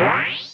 Yeah.